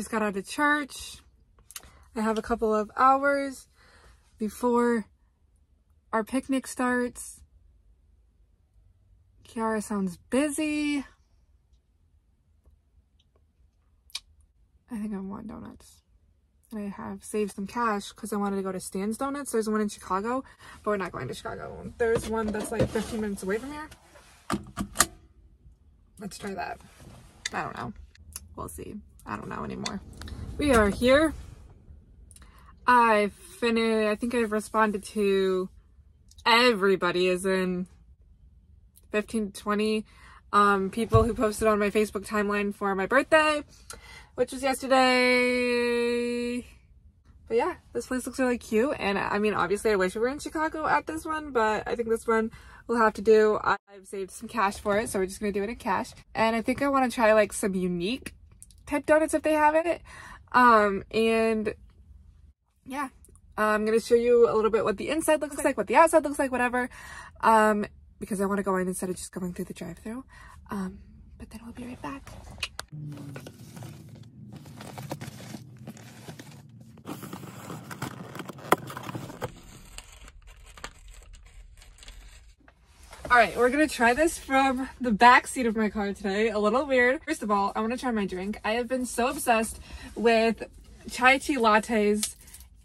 just got out of church. I have a couple of hours before our picnic starts. Kiara sounds busy. I think I want donuts. I have saved some cash because I wanted to go to Stan's Donuts. There's one in Chicago, but we're not going to Chicago. There's one that's like 15 minutes away from here. Let's try that. I don't know. We'll see. I don't know anymore. We are here. I finished, I think I've responded to everybody is in 15 to 20 um, people who posted on my Facebook timeline for my birthday, which was yesterday. But yeah, this place looks really cute. And I mean, obviously I wish we were in Chicago at this one, but I think this one will have to do. I've saved some cash for it, so we're just gonna do it in cash. And I think I wanna try like some unique type donuts if they have it. Um, and yeah, I'm gonna show you a little bit what the inside looks like, what the outside looks like, whatever. Um, because I wanna go in instead of just going through the drive through Um, but then we'll be right back. All right, we're gonna try this from the back seat of my car today. A little weird. First of all, I wanna try my drink. I have been so obsessed with chai tea lattes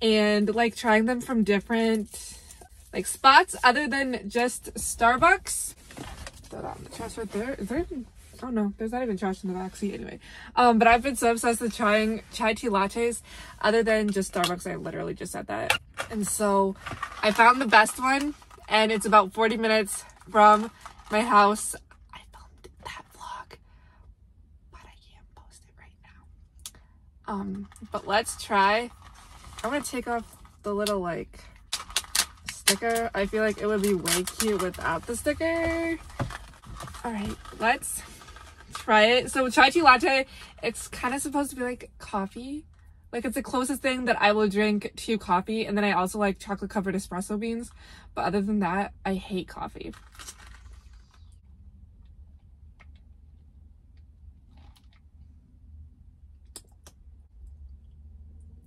and like trying them from different like spots other than just Starbucks. Throw that on the trash right there. Is there even, oh no, there's not even trash in the back seat anyway. Um, but I've been so obsessed with trying chai tea lattes other than just Starbucks. I literally just said that. And so I found the best one and it's about 40 minutes from my house. I filmed that vlog, but I can't post it right now. Um, but let's try. I'm gonna take off the little like sticker. I feel like it would be way cute without the sticker. All right, let's try it. So chai tea latte, it's kind of supposed to be like coffee. Like it's the closest thing that I will drink to coffee. And then I also like chocolate covered espresso beans. But other than that, I hate coffee.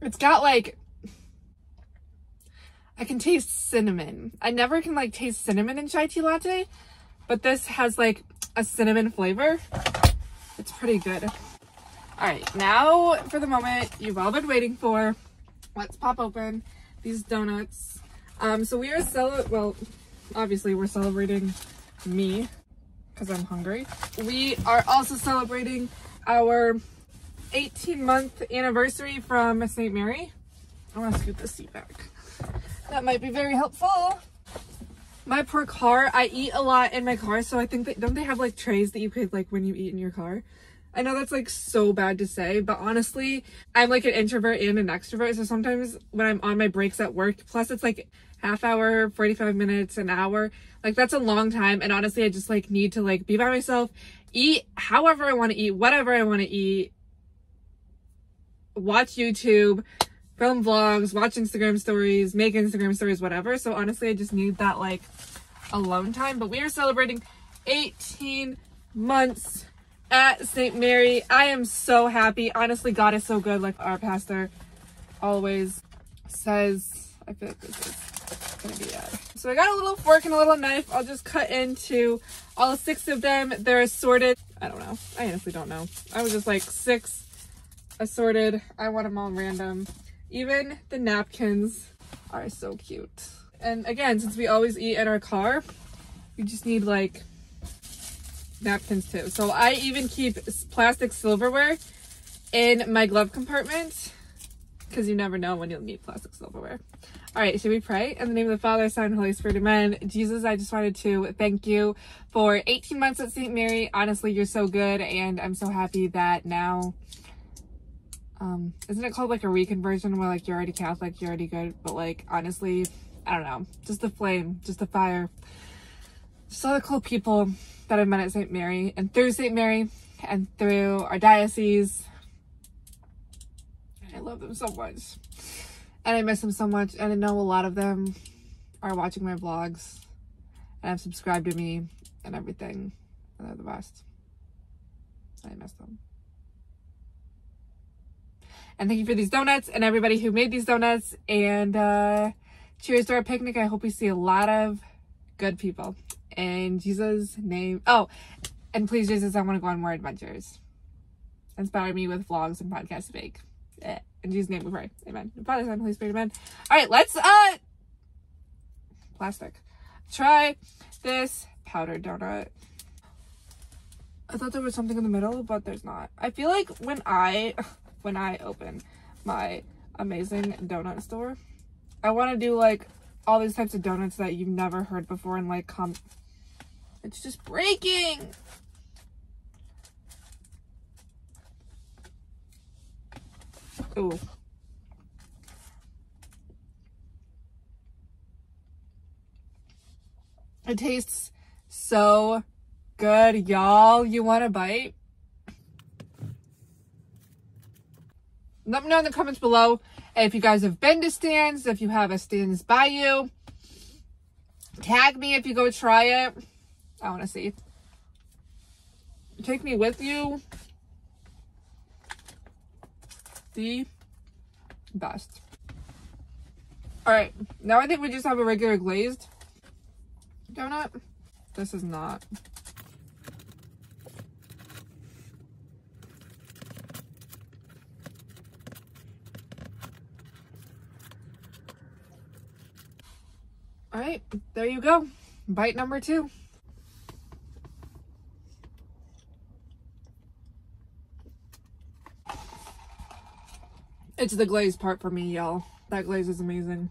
It's got like, I can taste cinnamon. I never can like taste cinnamon in chai tea latte, but this has like a cinnamon flavor. It's pretty good. All right, now for the moment you've all been waiting for. Let's pop open these donuts. Um, so we are cel well, obviously we're celebrating me because I'm hungry. We are also celebrating our 18 month anniversary from St. Mary. I want to scoot the seat back. That might be very helpful. My poor car, I eat a lot in my car, so I think that, don't they have like trays that you could like when you eat in your car? I know that's like so bad to say, but honestly, I'm like an introvert and an extrovert. So sometimes when I'm on my breaks at work, plus it's like half hour, 45 minutes, an hour, like that's a long time. And honestly, I just like need to like be by myself, eat however I want to eat, whatever I want to eat, watch YouTube, film vlogs, watch Instagram stories, make Instagram stories, whatever. So honestly, I just need that like alone time. But we are celebrating 18 months at St. Mary. I am so happy. Honestly, God is so good. Like our pastor always says, I feel like this is gonna be bad. So I got a little fork and a little knife. I'll just cut into all six of them. They're assorted. I don't know. I honestly don't know. I was just like six assorted. I want them all random. Even the napkins are so cute. And again, since we always eat in our car, we just need like napkins too. So I even keep plastic silverware in my glove compartment because you never know when you'll need plastic silverware. All right, should we pray? In the name of the Father, Son, Holy Spirit, amen. Jesus, I just wanted to thank you for 18 months at St. Mary. Honestly, you're so good, and I'm so happy that now, um, isn't it called like a reconversion where like you're already Catholic, you're already good, but like honestly, I don't know, just the flame, just the fire, just all the cool people that I've met at St. Mary and through St. Mary and through our diocese. I love them so much. And I miss them so much. And I know a lot of them are watching my vlogs and have subscribed to me and everything. And they're the best. I miss them. And thank you for these donuts and everybody who made these donuts. And uh, cheers to our picnic. I hope we see a lot of good people. In Jesus' name. Oh, and please, Jesus, I want to go on more adventures. Inspire me with vlogs and podcasts to make. Eh, in Jesus' name we pray. Amen. Father, Son, Holy Spirit, amen. All right, let's, uh, plastic. Try this powdered donut. I thought there was something in the middle, but there's not. I feel like when I, when I open my amazing donut store, I want to do like all these types of donuts that you've never heard before and like come, it's just breaking. Ooh. It tastes so good, y'all. You want a bite? Let me know in the comments below if you guys have been to Stan's, if you have a Stan's by you. Tag me if you go try it. I want to see. Take me with you. The best. All right, now I think we just have a regular glazed donut. This is not. All right, there you go. Bite number two. It's the glaze part for me, y'all. That glaze is amazing.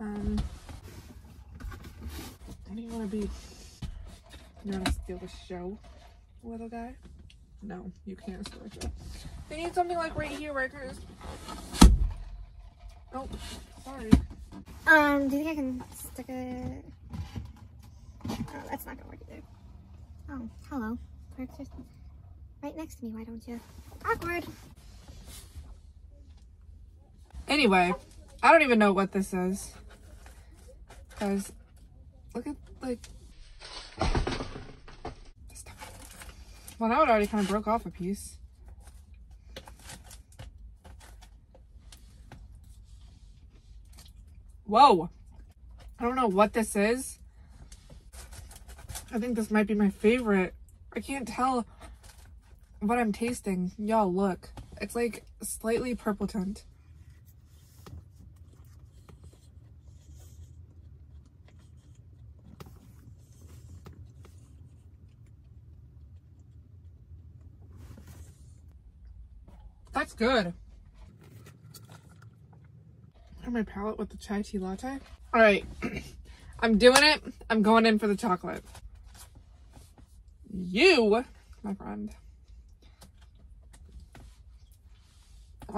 Um, I do you want to be? You want to steal the show, little guy? No, you can't steal the show. They need something like right here, right? Oh, sorry. Um, do you think I can stick it? Oh, that's not gonna work either. Oh, hello. Right next to me. Why don't you? Awkward. Anyway, I don't even know what this is. Guys, look at, like... Well, now it already kind of broke off a piece. Whoa! I don't know what this is. I think this might be my favorite. I can't tell what I'm tasting. Y'all, look. It's like slightly purple tint. That's good my palate with the chai tea latte. All right, I'm doing it. I'm going in for the chocolate. You, my friend.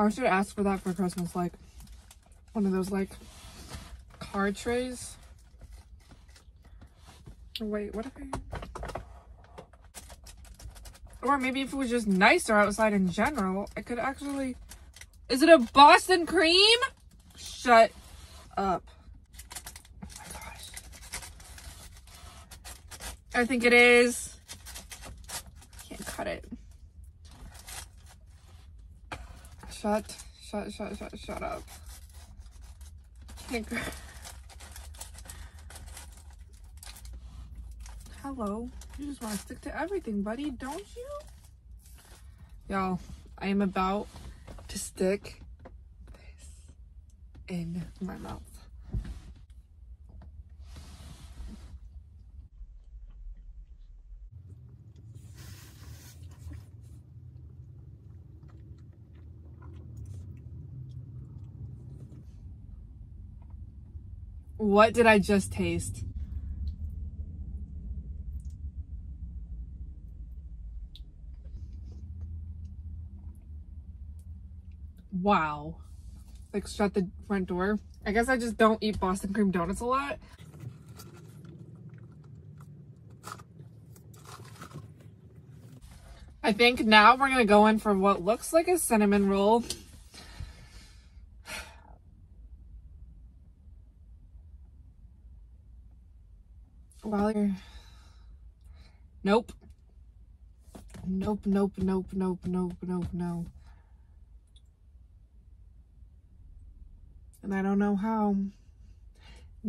I should ask for that for Christmas, like one of those like card trays. Wait, what if I... Or maybe if it was just nicer outside in general, I could actually... Is it a Boston cream? Shut up. Oh my gosh. I think it is. Can't cut it. Shut, shut, shut, shut, shut up. Hello. You just want to stick to everything, buddy, don't you? Y'all, I am about to stick this in my mouth. What did I just taste? Wow like shut the front door. I guess I just don't eat Boston cream donuts a lot. I think now we're gonna go in for what looks like a cinnamon roll. While you're... Nope. Nope, nope, nope, nope, nope, nope, no. And I don't know how.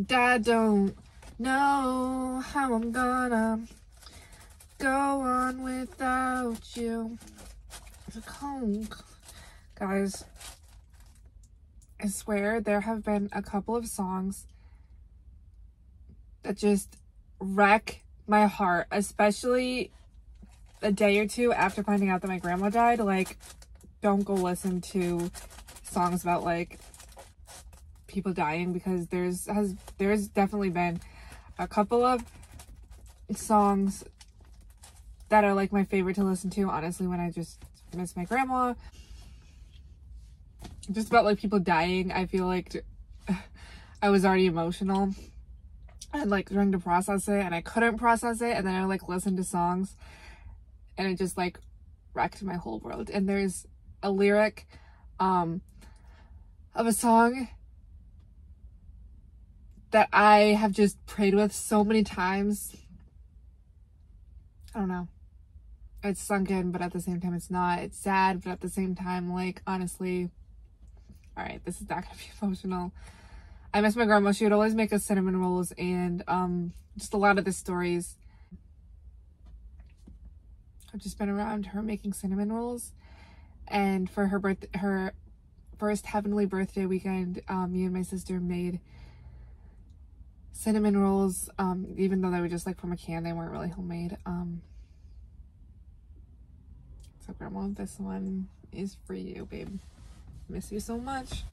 Dad don't know how I'm gonna go on without you. Oh, guys, I swear there have been a couple of songs that just wreck my heart, especially a day or two after finding out that my grandma died. Like, don't go listen to songs about like people dying because there's has there's definitely been a couple of songs that are like my favorite to listen to honestly when I just miss my grandma just about like people dying I feel like I was already emotional and like trying to process it and I couldn't process it and then I like listened to songs and it just like wrecked my whole world and there's a lyric um of a song that I have just prayed with so many times. I don't know. It's sunk in, but at the same time, it's not. It's sad, but at the same time, like, honestly, all right, this is not gonna be emotional. I miss my grandma. She would always make us cinnamon rolls and um, just a lot of the stories. I've just been around her making cinnamon rolls. And for her birth, her first heavenly birthday weekend, um, me and my sister made cinnamon rolls, um, even though they were just like from a can, they weren't really homemade. Um, so grandma, this one is for you, babe. Miss you so much.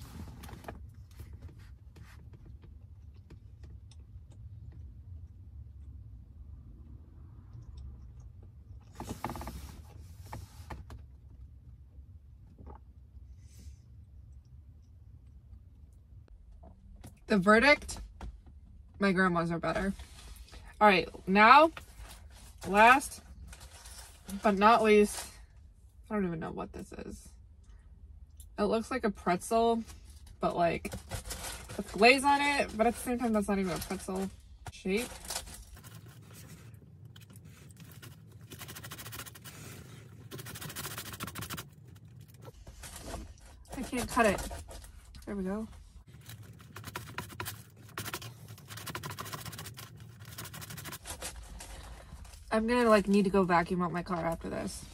The verdict my grandma's are better. All right, now, last but not least, I don't even know what this is. It looks like a pretzel, but like with glaze on it, but at the same time, that's not even a pretzel shape. I can't cut it. There we go. I'm gonna like need to go vacuum out my car after this.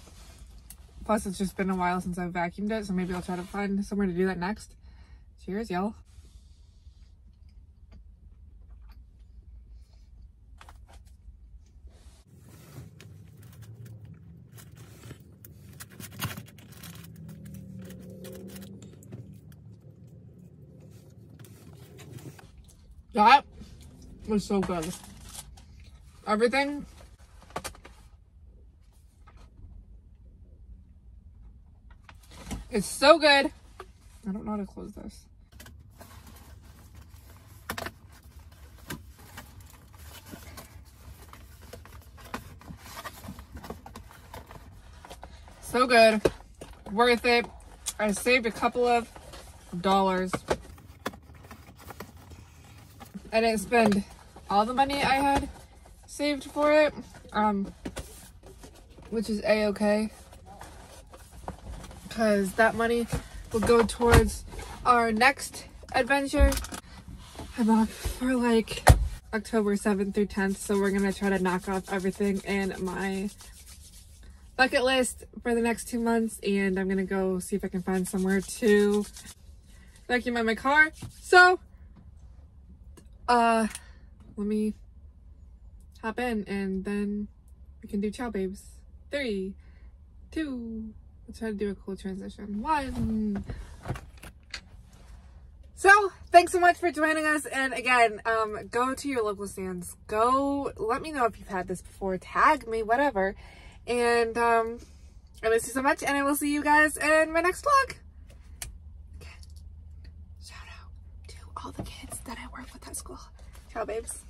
Plus it's just been a while since I've vacuumed it, so maybe I'll try to find somewhere to do that next. Cheers, y'all. That was so good. Everything It's so good. I don't know how to close this. So good. Worth it. I saved a couple of dollars. I didn't spend all the money I had saved for it. Um, which is a-okay because that money will go towards our next adventure. I'm off for like October 7th through 10th, so we're gonna try to knock off everything in my bucket list for the next two months, and I'm gonna go see if I can find somewhere to vacuum my car. So, uh, let me hop in, and then we can do ciao, babes. Three, two, Let's try to do a cool transition. One. So, thanks so much for joining us. And again, um, go to your local Stan's. Go, let me know if you've had this before. Tag me, whatever. And um, I miss you so much. And I will see you guys in my next vlog. Shout out to all the kids that I work with at school. Ciao, babes.